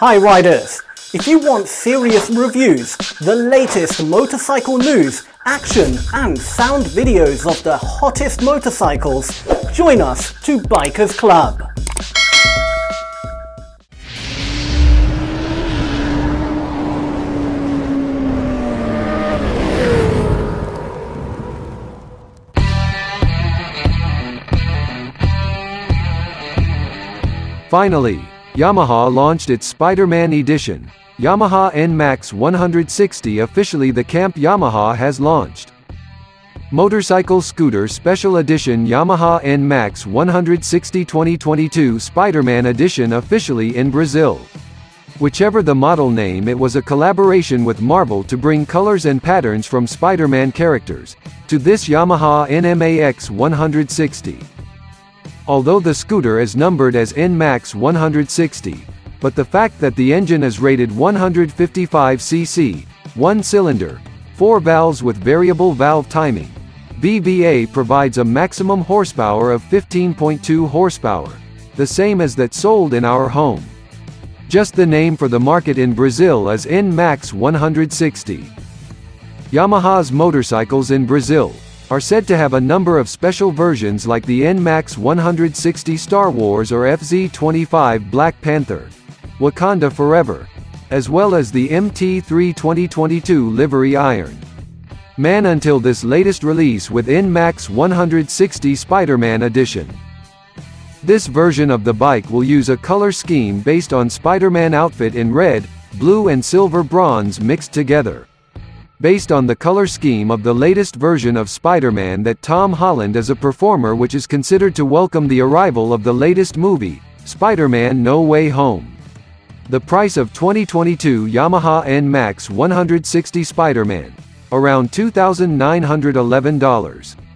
Hi riders! If you want serious reviews, the latest motorcycle news, action and sound videos of the hottest motorcycles, join us to Bikers Club. Finally, Yamaha launched its Spider-Man edition. Yamaha NMAX 160 officially the Camp Yamaha has launched. Motorcycle Scooter Special Edition Yamaha NMAX 160 2022 Spider-Man Edition officially in Brazil. Whichever the model name it was a collaboration with Marvel to bring colors and patterns from Spider-Man characters, to this Yamaha NMAX 160 although the scooter is numbered as NMAX 160, but the fact that the engine is rated 155 cc, one cylinder, four valves with variable valve timing, VVA provides a maximum horsepower of 15.2 horsepower, the same as that sold in our home. Just the name for the market in Brazil is NMAX 160. Yamaha's motorcycles in Brazil, are said to have a number of special versions like the NMAX 160 Star Wars or FZ25 Black Panther, Wakanda Forever, as well as the MT3 2022 livery iron. Man until this latest release with NMAX 160 Spider-Man edition. This version of the bike will use a color scheme based on Spider-Man outfit in red, blue and silver bronze mixed together based on the color scheme of the latest version of Spider-Man that Tom Holland is a performer which is considered to welcome the arrival of the latest movie, Spider-Man No Way Home. The price of 2022 Yamaha NMAX 160 Spider-Man, around $2,911.